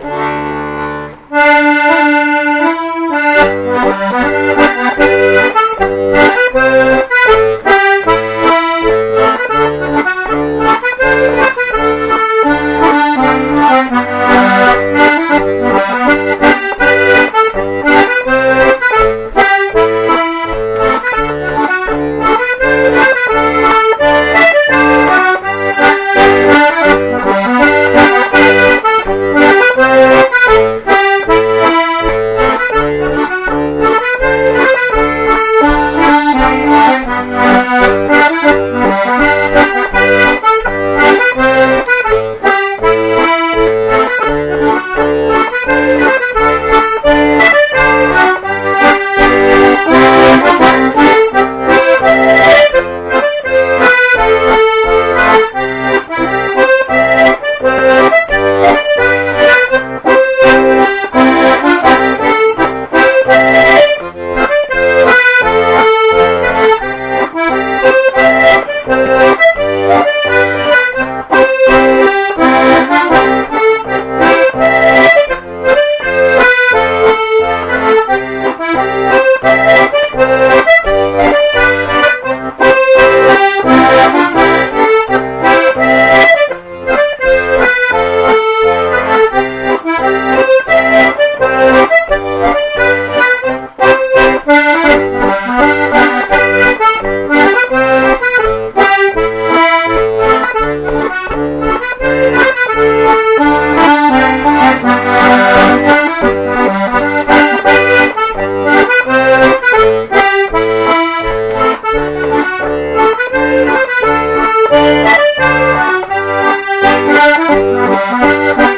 Música Música